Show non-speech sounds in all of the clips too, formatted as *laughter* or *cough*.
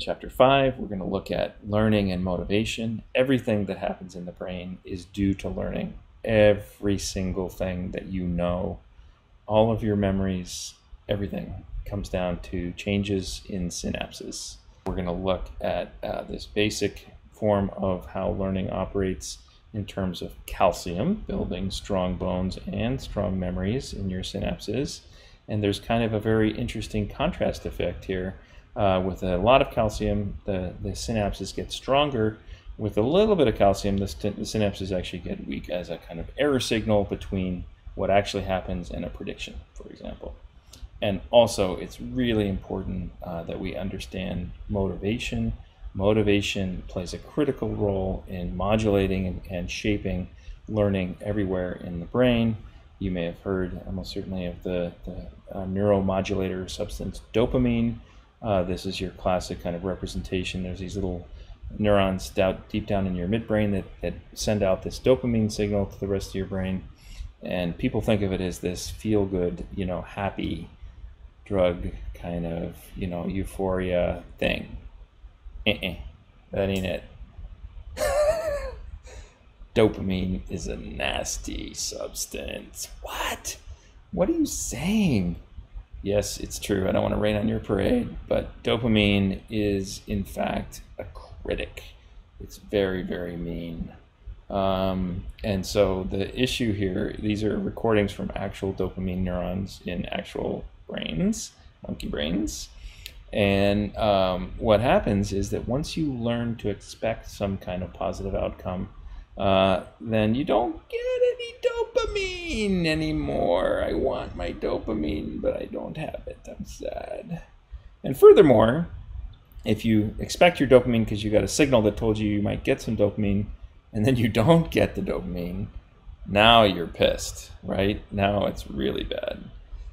chapter 5, we're going to look at learning and motivation. Everything that happens in the brain is due to learning. Every single thing that you know, all of your memories, everything comes down to changes in synapses. We're going to look at uh, this basic form of how learning operates in terms of calcium, building strong bones and strong memories in your synapses. And there's kind of a very interesting contrast effect here. Uh, with a lot of calcium, the, the synapses get stronger. With a little bit of calcium, the, the synapses actually get weak as a kind of error signal between what actually happens and a prediction, for example. And also, it's really important uh, that we understand motivation Motivation plays a critical role in modulating and, and shaping learning everywhere in the brain. You may have heard almost certainly of the, the uh, neuromodulator substance dopamine. Uh, this is your classic kind of representation. There's these little neurons down, deep down in your midbrain that, that send out this dopamine signal to the rest of your brain. And people think of it as this feel good, you know, happy drug kind of, you know, euphoria thing. Uh-uh. That ain't it. *laughs* Dopamine is a nasty substance. What? What are you saying? Yes, it's true. I don't want to rain on your parade, but dopamine is, in fact, a critic. It's very, very mean. Um, and so the issue here, these are recordings from actual dopamine neurons in actual brains, monkey brains. And um, what happens is that once you learn to expect some kind of positive outcome, uh, then you don't get any dopamine anymore. I want my dopamine, but I don't have it. I'm sad. And furthermore, if you expect your dopamine because you got a signal that told you you might get some dopamine, and then you don't get the dopamine, now you're pissed, right? Now it's really bad.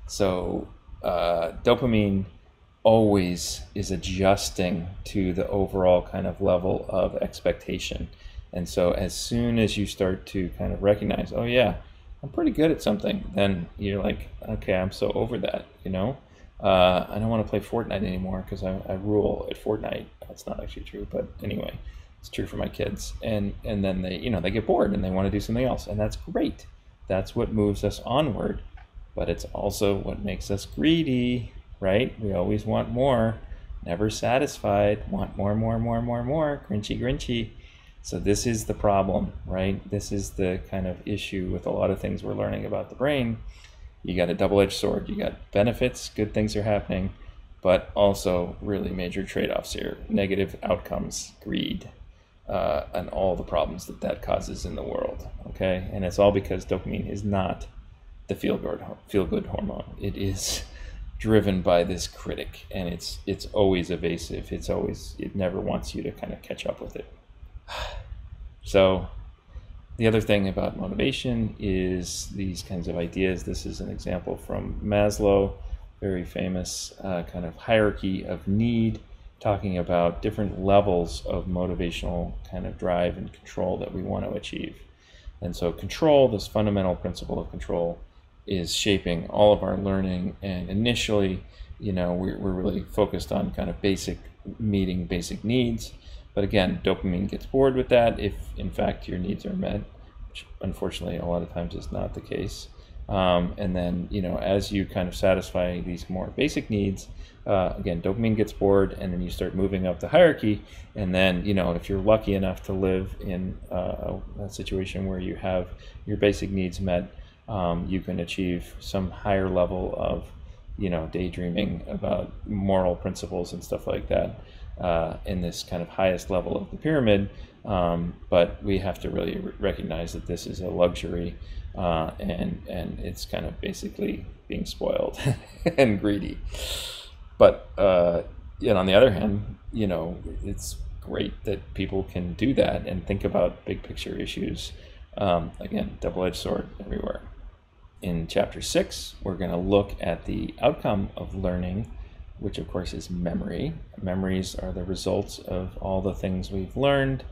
So, uh, dopamine always is adjusting to the overall kind of level of expectation. And so as soon as you start to kind of recognize, oh yeah, I'm pretty good at something, then you're like, okay, I'm so over that, you know? Uh, I don't want to play Fortnite anymore because I, I rule at Fortnite. That's not actually true, but anyway, it's true for my kids. And and then they, you know, they get bored and they want to do something else, and that's great. That's what moves us onward, but it's also what makes us greedy right? We always want more, never satisfied, want more, more, more, more, more, grinchy, grinchy. So this is the problem, right? This is the kind of issue with a lot of things we're learning about the brain. You got a double-edged sword. You got benefits, good things are happening, but also really major trade-offs here, negative outcomes, greed, uh, and all the problems that that causes in the world. Okay, and it's all because dopamine is not the feel-good feel-good hormone. It is driven by this critic and it's it's always evasive it's always it never wants you to kind of catch up with it so the other thing about motivation is these kinds of ideas this is an example from maslow very famous uh, kind of hierarchy of need talking about different levels of motivational kind of drive and control that we want to achieve and so control this fundamental principle of control is shaping all of our learning. And initially, you know, we're, we're really focused on kind of basic meeting basic needs. But again, dopamine gets bored with that if, in fact, your needs are met, which unfortunately a lot of times is not the case. Um, and then, you know, as you kind of satisfy these more basic needs, uh, again, dopamine gets bored, and then you start moving up the hierarchy. And then, you know, if you're lucky enough to live in uh, a situation where you have your basic needs met, um, you can achieve some higher level of you know daydreaming about moral principles and stuff like that uh, in this kind of highest level of the pyramid. Um, but we have to really recognize that this is a luxury uh, and and it's kind of basically being spoiled *laughs* and greedy. But uh, yet on the other hand you know it's great that people can do that and think about big picture issues um, again double-edged sword everywhere in chapter six, we're going to look at the outcome of learning, which of course is memory. Memories are the results of all the things we've learned.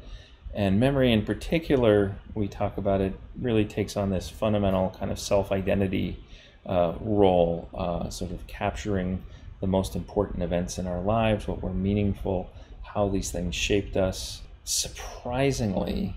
And memory in particular, we talk about it, really takes on this fundamental kind of self identity uh, role, uh, sort of capturing the most important events in our lives, what were meaningful, how these things shaped us. Surprisingly,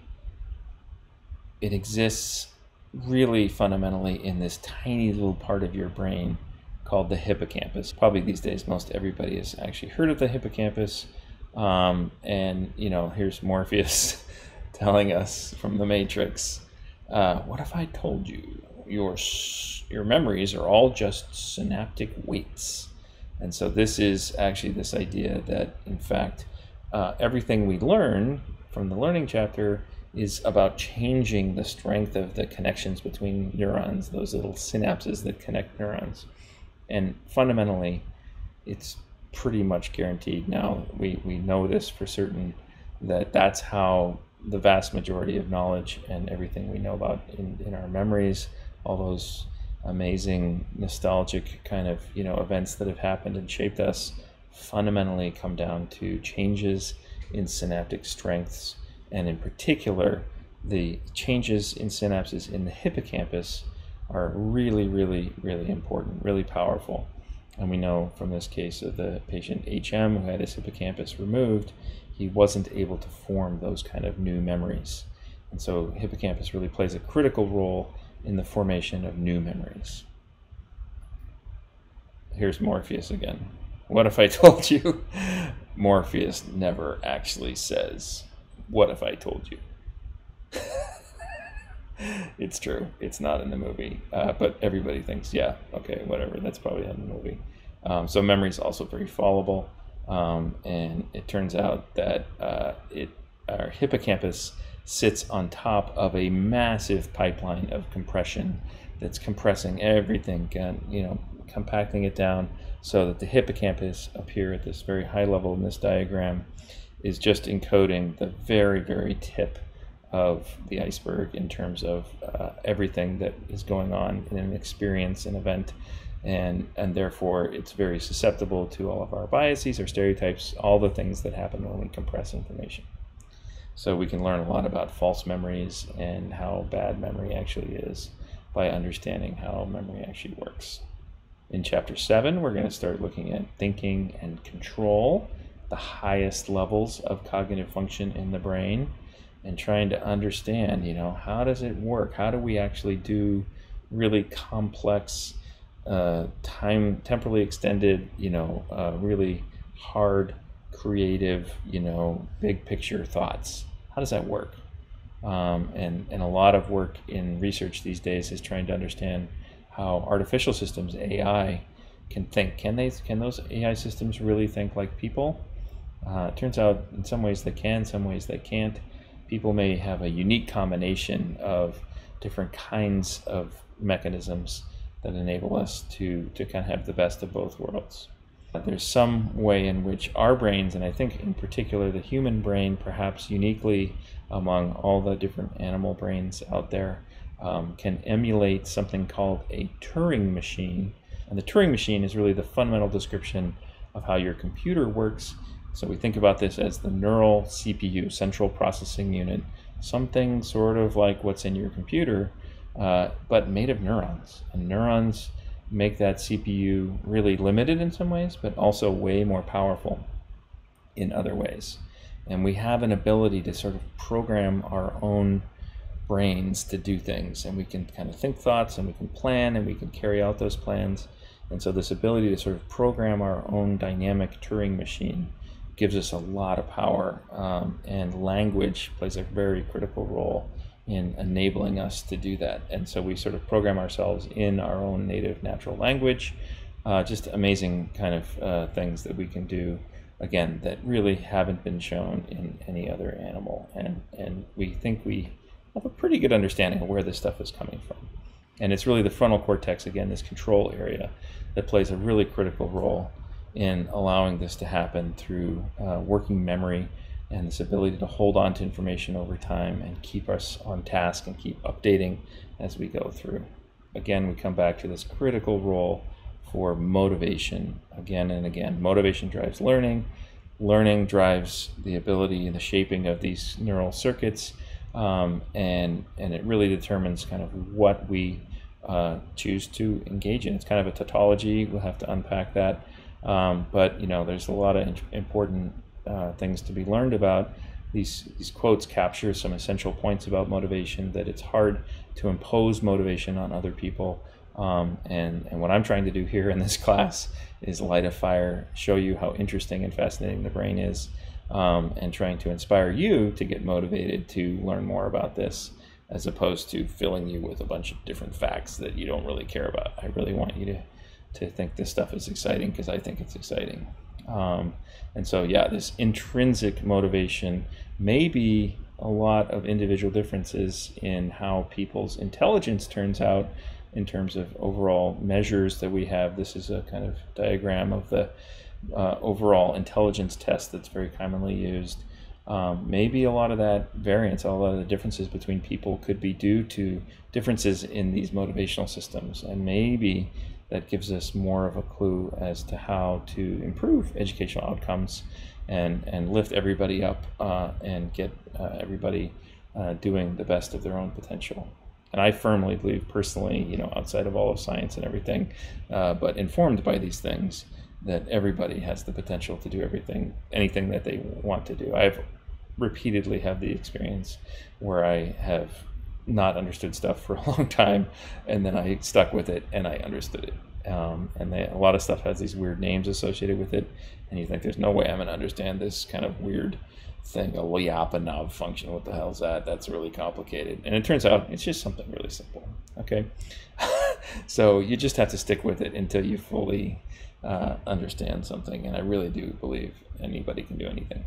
it exists really fundamentally in this tiny little part of your brain called the hippocampus. Probably these days, most everybody has actually heard of the hippocampus. Um, and, you know, here's Morpheus *laughs* telling us from the Matrix uh, what if I told you your, your memories are all just synaptic weights? And so, this is actually this idea that, in fact, uh, everything we learn from the learning chapter is about changing the strength of the connections between neurons, those little synapses that connect neurons. And fundamentally, it's pretty much guaranteed now. We, we know this for certain that that's how the vast majority of knowledge and everything we know about in, in our memories, all those amazing nostalgic kind of you know events that have happened and shaped us fundamentally come down to changes in synaptic strengths and in particular the changes in synapses in the hippocampus are really, really, really important, really powerful. And we know from this case of the patient HM who had his hippocampus removed, he wasn't able to form those kind of new memories. And so hippocampus really plays a critical role in the formation of new memories. Here's Morpheus again. What if I *laughs* told you? Morpheus never actually says, What if I told you? *laughs* it's true. It's not in the movie, uh, *laughs* but everybody thinks, yeah, okay, whatever. That's probably in the movie. Um, so memory is also very fallible, um, and it turns out that uh, it our hippocampus sits on top of a massive pipeline of compression that's compressing everything, and, you know, compacting it down so that the hippocampus up here at this very high level in this diagram is just encoding the very, very tip of the iceberg in terms of uh, everything that is going on in an experience, an event, and and therefore it's very susceptible to all of our biases, our stereotypes, all the things that happen when we compress information. So we can learn a lot about false memories and how bad memory actually is by understanding how memory actually works. In chapter 7, we're going to start looking at thinking and control, the highest levels of cognitive function in the brain and trying to understand, you know, how does it work? How do we actually do really complex, uh, time temporally extended, you know, uh, really hard, creative, you know, big picture thoughts? How does that work? Um, and and a lot of work in research these days is trying to understand how artificial systems, AI, can think. Can they? Can those AI systems really think like people? Uh, it turns out in some ways they can, some ways they can't people may have a unique combination of different kinds of mechanisms that enable us to, to kind of have the best of both worlds. There's some way in which our brains, and I think in particular the human brain, perhaps uniquely among all the different animal brains out there, um, can emulate something called a Turing machine. And the Turing machine is really the fundamental description of how your computer works so we think about this as the neural CPU, central processing unit, something sort of like what's in your computer, uh, but made of neurons. And neurons make that CPU really limited in some ways, but also way more powerful in other ways. And we have an ability to sort of program our own brains to do things. And we can kind of think thoughts and we can plan and we can carry out those plans. And so, this ability to sort of program our own dynamic Turing machine gives us a lot of power, um, and language plays a very critical role in enabling us to do that. And so we sort of program ourselves in our own native natural language. Uh, just amazing kind of uh, things that we can do, again, that really haven't been shown in any other animal. And, and we think we have a pretty good understanding of where this stuff is coming from. And it's really the frontal cortex, again, this control area, that plays a really critical role in allowing this to happen through uh, working memory and this ability to hold on to information over time and keep us on task and keep updating as we go through. Again, we come back to this critical role for motivation again and again. Motivation drives learning. Learning drives the ability and the shaping of these neural circuits, um, and and it really determines kind of what we uh, choose to engage in. It's kind of a tautology. We'll have to unpack that um, but you know, there's a lot of important uh, things to be learned about. These, these quotes capture some essential points about motivation that it's hard to impose motivation on other people. Um, and, and what I'm trying to do here in this *laughs* class is light a fire, show you how interesting and fascinating the brain is, um, and trying to inspire you to get motivated to learn more about this as opposed to filling you with a bunch of different facts that you don't really care about. I really want you to, to think this stuff is exciting because I think it's exciting. Um, and so, yeah, this intrinsic motivation may be a lot of individual differences in how people's intelligence turns out in terms of overall measures that we have. This is a kind of diagram of the uh, overall intelligence test that's very commonly used. Um, maybe a lot of that variance, a lot of the differences between people could be due to differences in these motivational systems. And maybe that gives us more of a clue as to how to improve educational outcomes and, and lift everybody up uh, and get uh, everybody uh, doing the best of their own potential. And I firmly believe, personally, you know, outside of all of science and everything, uh, but informed by these things, that everybody has the potential to do everything, anything that they want to do. I've repeatedly had the experience where I have not understood stuff for a *laughs* long time, and then I stuck with it and I understood it. Um, and they, a lot of stuff has these weird names associated with it, and you think there's no way I'm going to understand this kind of weird thing, a Lyapunov function. What the hell's that? That's really complicated. And it turns out it's just something really simple. Okay, *laughs* so you just have to stick with it until you fully uh, understand something. And I really do believe anybody can do anything.